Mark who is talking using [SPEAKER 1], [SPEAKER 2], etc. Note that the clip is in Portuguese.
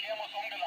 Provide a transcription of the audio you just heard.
[SPEAKER 1] queremos é um